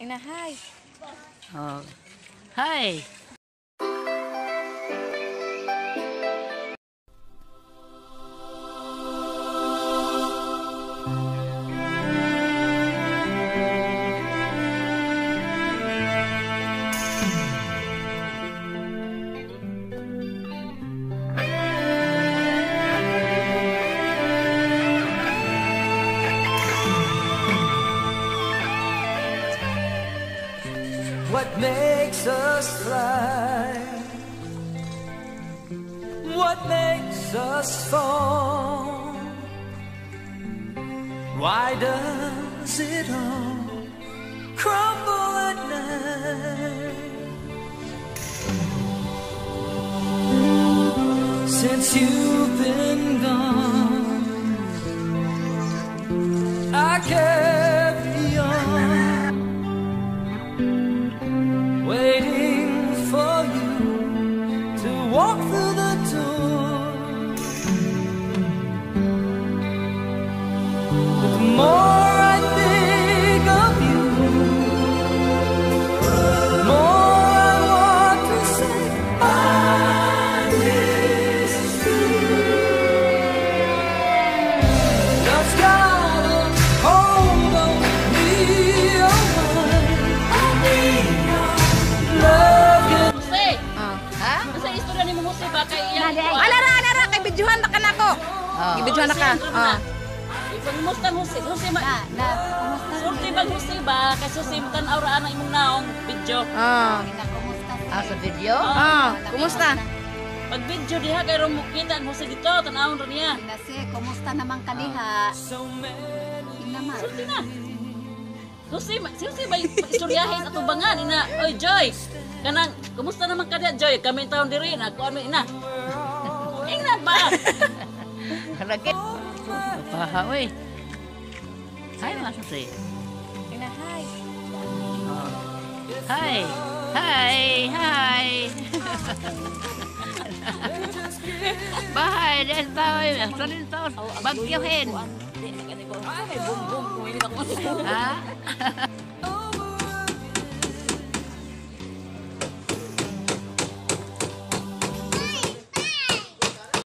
Ina, hi. Oh. Hi. What makes us fly? What makes us fall? Why does it all crumble at night? Since you've been gone, walk through the door. But the more I think of you, the more I want to say I miss you. Just Oh. Ibidyohan na ka. Oh. Ipangmusta Jose, Jose ma. Na, na, kumusta Sulti bang Jose ba kay Jose tan aura ana imong naong video. Oh. Na, kumusta Ah, sa video? Oh, kumusta? Pag video diha kay ro mo kita ang Jose dito tan-awon ro niya. Nasi, kumusta naman kaniha? Inaman. Sulti na. Jose, si Jose ba istoryahin ato bangan ina. Oy Joy. Kanang kumusta naman ka diha Joy? Kami taon diri na ko ano ina. Ingnan ba? Kalagit. Paha, uy. Hi, mga susi. Ina, hi. Oh. Hi. Hi. Hi. Bahay, din tao. Salin tao. Bagyohin. Di na kaniko. Ay bum bum ko ini ako. Ha?